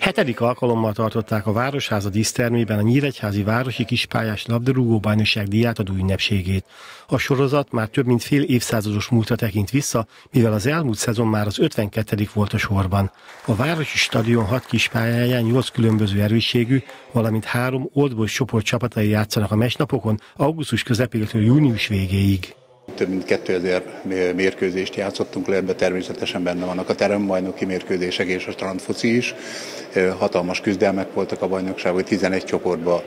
Hetedik alkalommal tartották a Városháza dísztermében a Nyíregyházi Városi Kispályás Labdarúgó Bajnokság díjátadó ünnepségét. A sorozat már több mint fél évszázados múltra tekint vissza, mivel az elmúlt szezon már az 52. volt a sorban. A Városi Stadion hat kispályáján nyolc különböző erősségű, valamint három oldboys csoport csapatai játszanak a mesnapokon augusztus közepétől június végéig. Több mint 2000 mérkőzést játszottunk le, ebbe természetesen benne vannak a terembajnoki mérkőzések és a strandfoci is. Hatalmas küzdelmek voltak a bajnokságban, 11 csoportba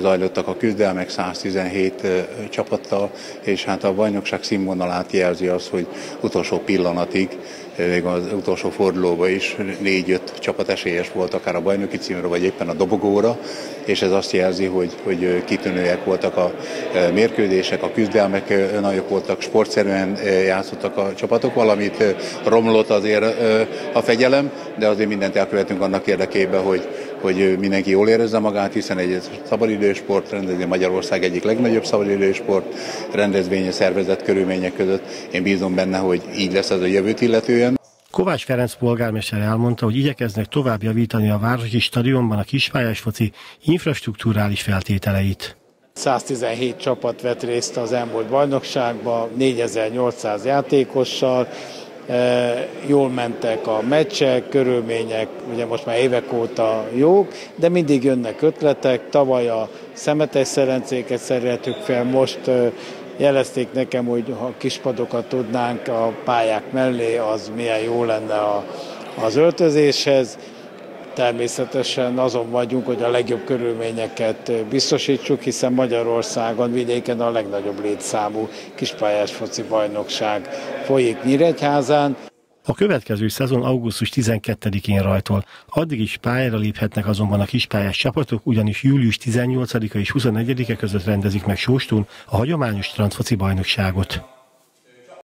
zajlottak a küzdelmek, 117 csapattal, és hát a bajnokság színvonalát jelzi az, hogy utolsó pillanatig még az utolsó fordulóban is négy-öt csapat esélyes volt, akár a bajnoki címre, vagy éppen a dobogóra, és ez azt jelzi, hogy, hogy kitűnőek voltak a mérkőzések, a küzdelmek nagyok voltak, sportszerűen játszottak a csapatok, valamit romlott azért a fegyelem, de azért mindent elkövetünk annak érdekében, hogy, hogy mindenki jól érezze magát, hiszen egy szabadidősport rendezvény, Magyarország egyik legnagyobb szabadidősport rendezvénye szervezett körülmények között. Én bízom benne, hogy így lesz ez a jövőt illetően. Kovács Ferenc polgármester elmondta, hogy igyekeznek tovább javítani a városi stadionban a kispályás foci infrastruktúrális feltételeit. 117 csapat vett részt az elmúlt bajnokságban, 4800 játékossal, jól mentek a meccsek, körülmények, ugye most már évek óta jók, de mindig jönnek ötletek. Tavaly a szemetes szerencéket szeretük fel, most jelezték nekem, hogy ha kispadokat tudnánk a pályák mellé, az milyen jó lenne a, az öltözéshez. Természetesen azon vagyunk, hogy a legjobb körülményeket biztosítsuk, hiszen Magyarországon vidéken a legnagyobb létszámú kispályás foci bajnokság folyik Nyíregyházán. A következő szezon augusztus 12-én rajtol. Addig is pályára léphetnek azonban a kispályás csapatok, ugyanis július 18-a és 24-e között rendezik meg Sóstón a hagyományos strandfoci bajnokságot.